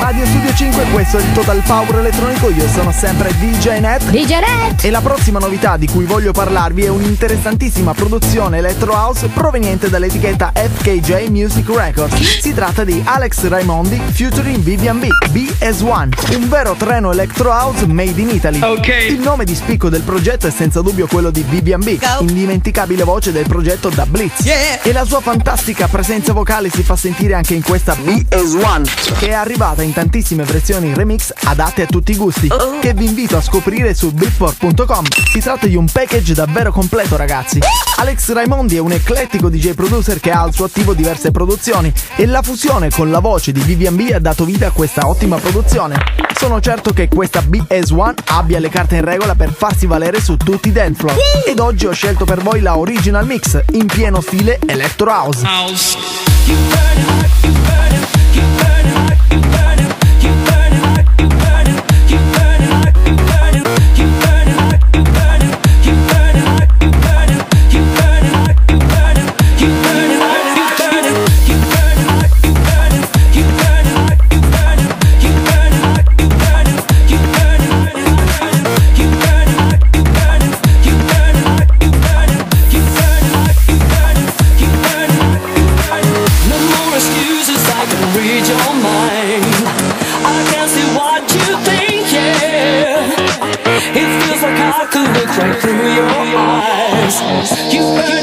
Radio Studio 5, questo è il Total Power elettronico, io sono sempre DJ Net. DJ Net! E la prossima novità di cui voglio parlarvi è un'interessantissima produzione electro house proveniente dall'etichetta FKJ Music Records. Si tratta di Alex Raimondi featuring Vivian B, BS1, un vero treno electro house made in Italy. Ok. Il nome di spicco del progetto è senza dubbio quello di Vivian B, indimenticabile voce del progetto da Blitz. Yeah. E la sua fantastica presenza vocale si fa sentire anche in questa BS1, che è arrivata in tantissime versioni remix adatte a tutti i gusti, che vi invito a scoprire su beatport.com. Si tratta di un package davvero completo, ragazzi. Alex Raimondi è un eclettico DJ producer che ha al suo attivo diverse produzioni e la fusione con la voce di Vivian B ha dato vita a questa ottima produzione. Sono certo che questa BS1 abbia le carte in regola per farsi valere su tutti i dance floor. Ed oggi ho scelto per voi la original mix in pieno stile Electro House. House. Right through your eyes. You